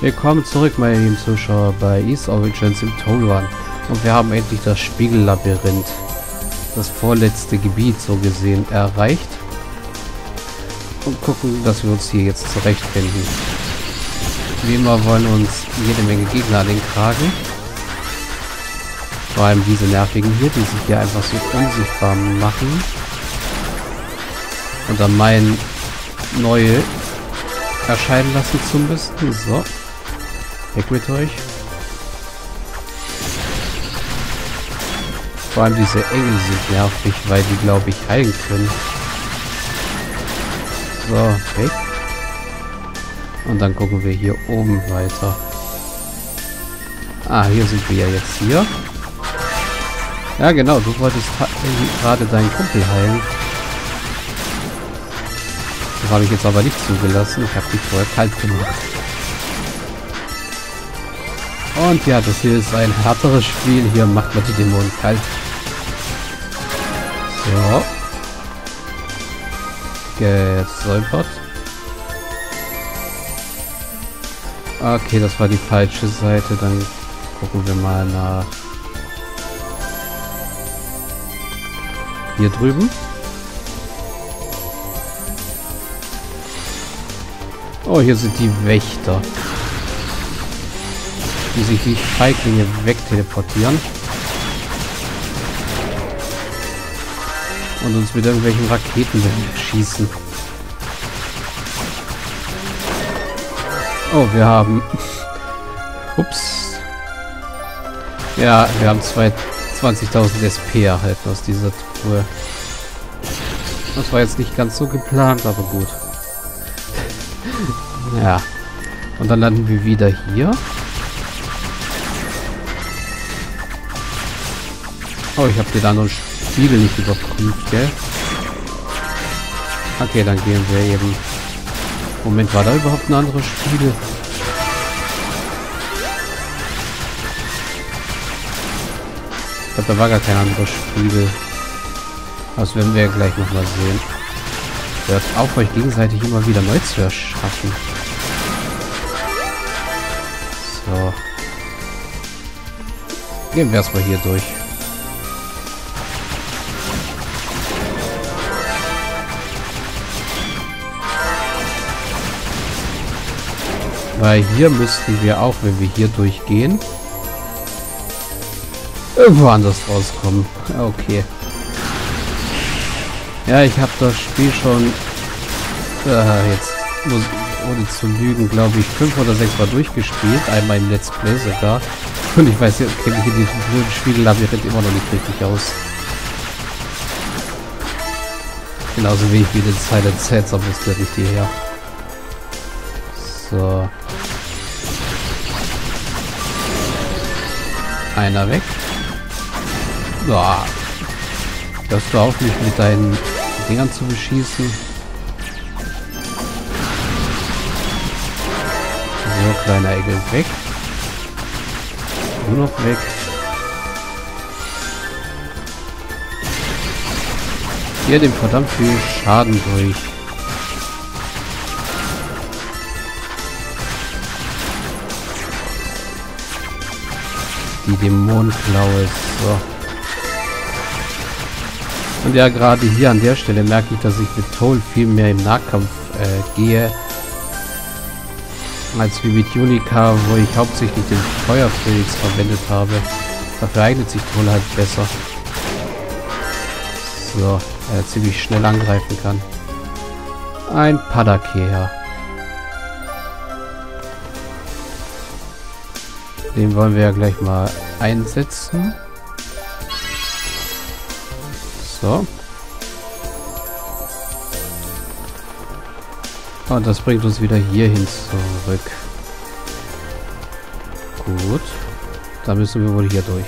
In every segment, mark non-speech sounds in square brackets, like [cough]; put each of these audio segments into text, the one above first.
Willkommen zurück, meine lieben Zuschauer, bei East Origins im Toll Run. Und wir haben endlich das Spiegellabyrinth, das vorletzte Gebiet so gesehen, erreicht. Und gucken, dass wir uns hier jetzt zurechtfinden. Wie immer wollen uns jede Menge Gegner an den Kragen. Vor allem diese nervigen hier, die sich hier einfach so unsichtbar machen. Und dann meinen, neue erscheinen lassen zu müssen. So. Weg mit euch. Vor allem diese Engel sind nervig, weil die, glaube ich, heilen können. So, weg. Und dann gucken wir hier oben weiter. Ah, hier sind wir ja jetzt hier. Ja, genau, du wolltest gerade deinen Kumpel heilen. Das habe ich jetzt aber nicht zugelassen. Ich habe dich vorher kalt gemacht. Und ja, das hier ist ein härteres Spiel. Hier macht man die Dämonen kalt. So. Gesäubert. Okay, das war die falsche Seite. Dann gucken wir mal nach hier drüben. Oh, hier sind die Wächter die sich die Feiglinge wegteleportieren. Und uns mit irgendwelchen Raketen schießen. Oh, wir haben... [laughs] Ups. Ja, wir haben 20.000 SP erhalten aus dieser Truhe. Das war jetzt nicht ganz so geplant, aber gut. [laughs] ja. Und dann landen wir wieder hier. Oh, ich habe die anderen Spiegel nicht überprüft, gell? Okay, dann gehen wir eben... Moment, war da überhaupt ein anderes Spiegel? Ich glaube, da war gar kein anderes Spiegel. Das werden wir gleich nochmal sehen. Hört auf, euch gegenseitig immer wieder neu zu erschaffen. So. Gehen wir erstmal hier durch. Weil hier müssten wir auch, wenn wir hier durchgehen, irgendwo anders rauskommen. Okay. Ja, ich habe das Spiel schon äh, jetzt muss, ohne zu lügen, glaube ich, fünf oder sechs Mal durchgespielt. Einmal im Let's Play sogar. Und ich weiß, ich kenne mich in diesem blöden Spiegellabyrinth immer noch nicht richtig aus. Genauso wie ich wieder Silent Sets, aber das gehört nicht hierher. So. Einer weg. Boah. Hörst du auf, mich mit deinen Dingern zu beschießen? So, kleiner Egel weg. Nur noch weg. Hier dem verdammt viel Schaden durch. Die Dämonenklaue. So. Und ja, gerade hier an der Stelle merke ich, dass ich mit Toll viel mehr im Nahkampf äh, gehe. Als wie mit Unica, wo ich hauptsächlich den Feuerphoenix verwendet habe. Dafür eignet sich Toll halt besser. So, er ziemlich schnell angreifen kann. Ein Padakea. Den wollen wir ja gleich mal einsetzen. So. Und das bringt uns wieder hierhin zurück. Gut. Da müssen wir wohl hier durch.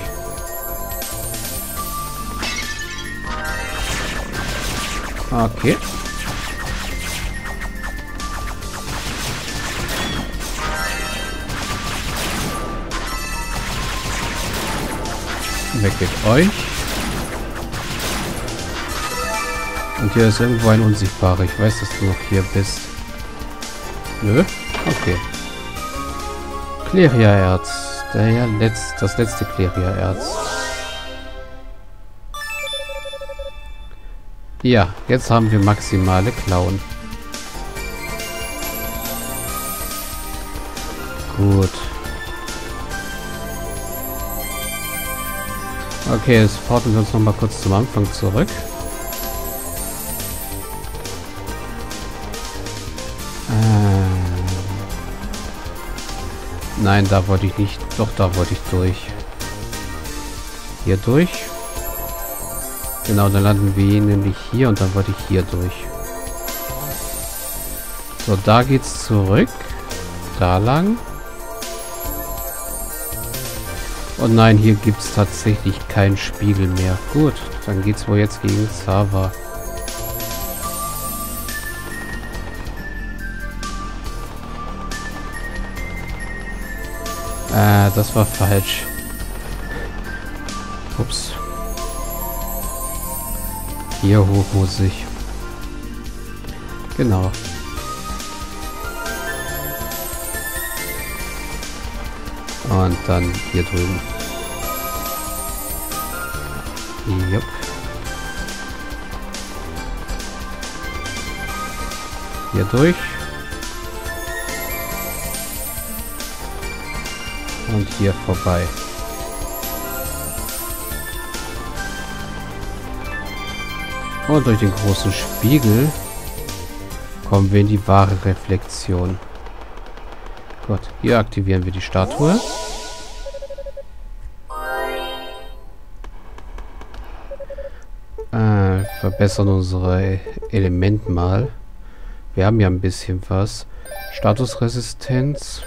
Okay. Weg mit euch. Und hier ist irgendwo ein Unsichtbarer. Ich weiß, dass du noch hier bist. Nö? Okay. Kleria-Erz. Der Letz das letzte Kleria-Erz. Ja, jetzt haben wir maximale Klauen. Gut. Okay, jetzt porten wir uns noch mal kurz zum Anfang zurück. Ähm Nein, da wollte ich nicht. Doch, da wollte ich durch. Hier durch. Genau, dann landen wir nämlich hier und dann wollte ich hier durch. So, da geht's zurück. Da lang. Und nein, hier gibt es tatsächlich keinen Spiegel mehr. Gut, dann geht's wohl jetzt gegen Sava. Äh, das war falsch. Ups. Hier hoch muss ich. Genau. Und dann hier drüben. Jupp. Hier durch. Und hier vorbei. Und durch den großen Spiegel kommen wir in die wahre Reflexion. Gut, hier aktivieren wir die Statue. Verbessern unsere Element mal. Wir haben ja ein bisschen was. Statusresistenz.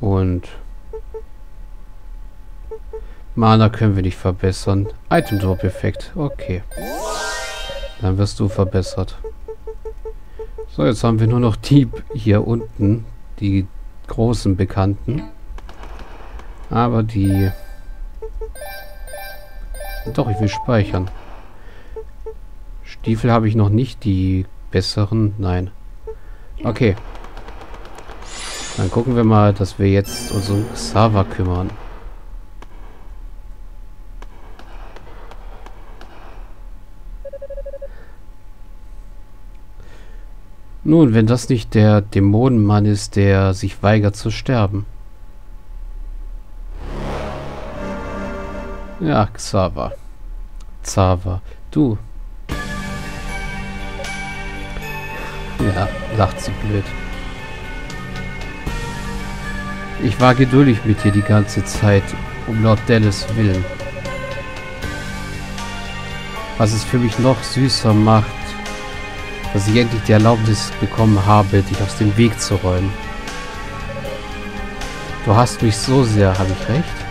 Und Mana können wir nicht verbessern. Item Drop Effekt. Okay. Dann wirst du verbessert. So, jetzt haben wir nur noch die hier unten. Die großen Bekannten. Aber die... Doch, ich will speichern. Stiefel habe ich noch nicht. Die besseren? Nein. Okay. Dann gucken wir mal, dass wir jetzt uns um Xava kümmern. Nun, wenn das nicht der Dämonenmann ist, der sich weigert zu sterben. Ja, Xava. Xava. Du. Ja, lacht sie blöd. Ich war geduldig mit dir die ganze Zeit, um Lord Dallas willen. Was es für mich noch süßer macht, dass ich endlich die Erlaubnis bekommen habe, dich aus dem Weg zu räumen. Du hast mich so sehr, habe ich recht?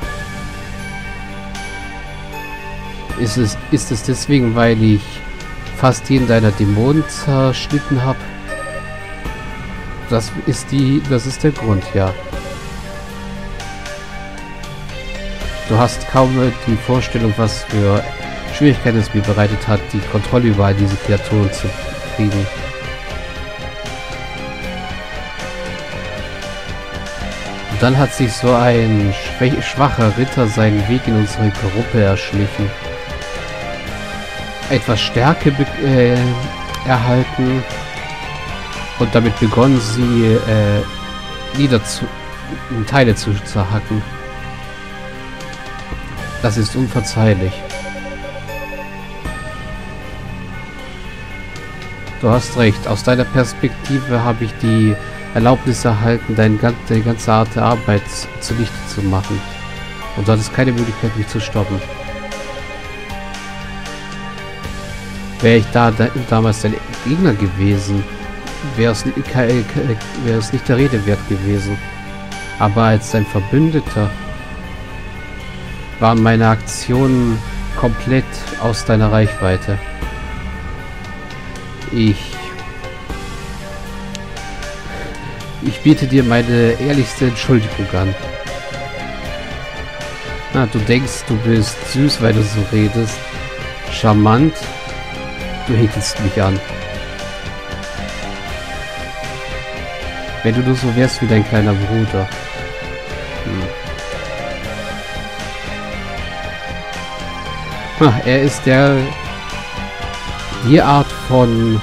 Ist es, ist es deswegen, weil ich fast jeden deiner Dämonen zerschnitten habe? Das ist die, das ist der Grund, ja. Du hast kaum die Vorstellung, was für Schwierigkeiten es mir bereitet hat, die Kontrolle über all diese Kreaturen zu kriegen. Und dann hat sich so ein schwacher Ritter seinen Weg in unsere Gruppe erschlichen. Etwas Stärke äh, erhalten und damit begonnen sie äh, Nieder zu, in Teile zu zerhacken. Das ist unverzeihlich. Du hast recht. Aus deiner Perspektive habe ich die Erlaubnis erhalten, deine, deine ganze Art der Arbeit zunichte zu machen. Und du hattest keine Möglichkeit, mich zu stoppen. Wäre ich da, da damals dein Gegner gewesen, wäre es, wär es nicht der Rede wert gewesen. Aber als dein Verbündeter waren meine Aktionen komplett aus deiner Reichweite. Ich... Ich biete dir meine ehrlichste Entschuldigung an. Na, du denkst, du bist süß, weil du so redest. Charmant. Du häkelst mich an. Wenn du nur so wärst wie dein kleiner Bruder. Hm. Er ist der... Die Art von...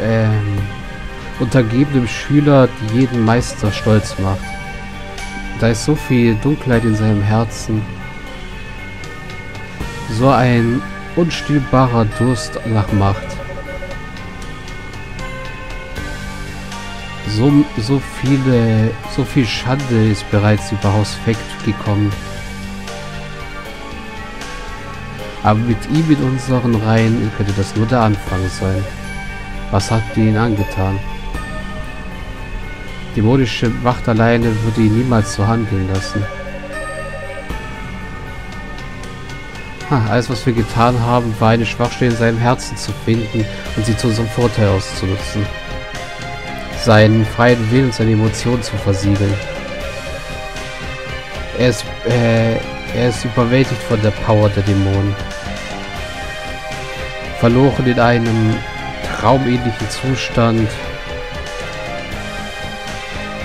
Ähm, untergebenem Schüler, die jeden Meister stolz macht. Da ist so viel Dunkelheit in seinem Herzen. So ein unstillbarer Durst nach Macht. So, so viele, so viel Schande ist bereits über Haus Fekt gekommen. Aber mit ihm in unseren Reihen könnte das nur der Anfang sein. Was hat ihn angetan? Dämonische Macht alleine würde ihn niemals so handeln lassen. Alles, was wir getan haben, war eine Schwachstelle in seinem Herzen zu finden und sie zu unserem Vorteil auszunutzen. Seinen freien Willen und seine Emotionen zu versiegeln. Er ist, äh, er ist überwältigt von der Power der Dämonen. Verloren in einem traumähnlichen Zustand,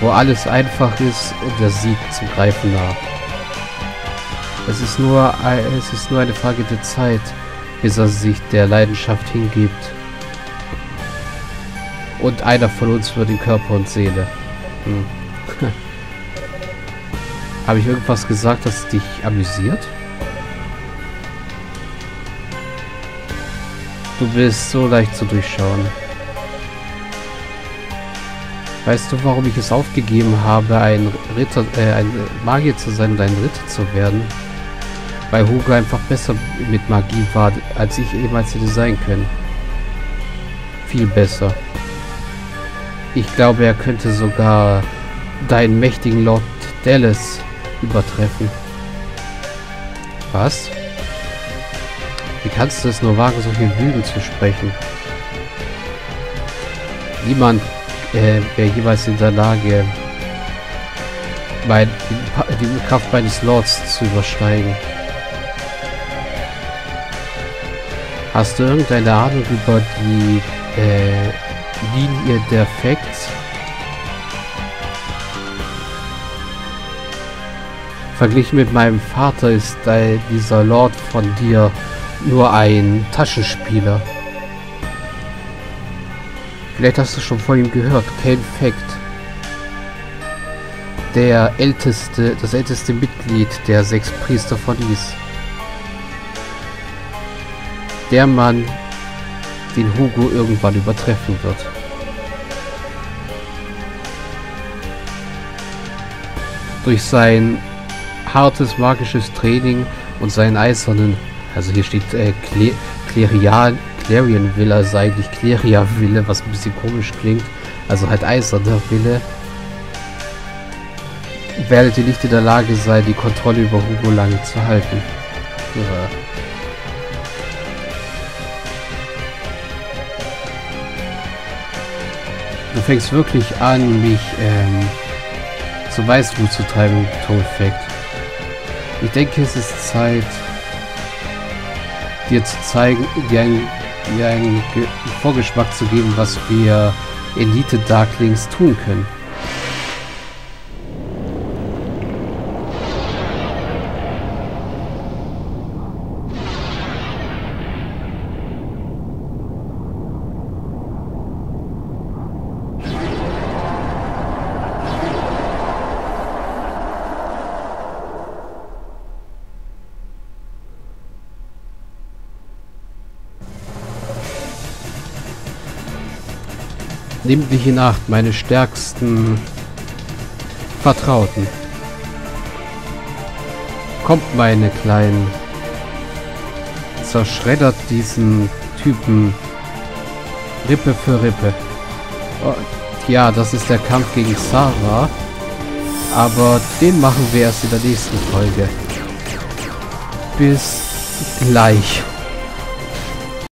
wo alles einfach ist und der Sieg zum Greifen nah. Es ist nur, es ist nur eine Frage der Zeit, bis er sich der Leidenschaft hingibt. Und einer von uns wird in Körper und Seele. Hm. [laughs] Habe ich irgendwas gesagt, das dich amüsiert? Du bist so leicht zu durchschauen. Weißt du, warum ich es aufgegeben habe, ein Ritter, äh, ein Magier zu sein und ein Ritter zu werden? Weil Hugo einfach besser mit Magie war, als ich jemals hätte sein können. Viel besser. Ich glaube, er könnte sogar deinen mächtigen Lord Dallas übertreffen. Was? Wie kannst du es nur wagen, so viel Lügen zu sprechen? Niemand äh, wäre jeweils in der Lage, mein, die, die Kraft meines Lords zu übersteigen. Hast du irgendeine Ahnung über die äh, Linie der Facts? Verglichen mit meinem Vater ist äh, dieser Lord von dir nur ein Taschenspieler. Vielleicht hast du schon von ihm gehört. Kein Fact. Der älteste, das älteste Mitglied der sechs Priester von Is. Der Mann, den Hugo irgendwann übertreffen wird. Durch sein hartes magisches Training und seinen eisernen, also hier steht äh, Klerial, Clarion Villa also eigentlich Cleria Wille, was ein bisschen komisch klingt. Also halt eiserner Wille. Werdet ihr nicht in der Lage sein, die Kontrolle über Hugo lange zu halten. Ja. Du fängst wirklich an, mich ähm, zu Weißblut zu treiben, Toadfact. Ich denke, es ist Zeit, dir zu zeigen, dir ein ihr einen Vorgeschmack zu geben, was wir Elite Darklings tun können. Nehmt mich in Acht, meine stärksten Vertrauten. Kommt, meine Kleinen. Zerschreddert diesen Typen Rippe für Rippe. Oh, ja, das ist der Kampf gegen Sarah. Aber den machen wir erst in der nächsten Folge. Bis gleich.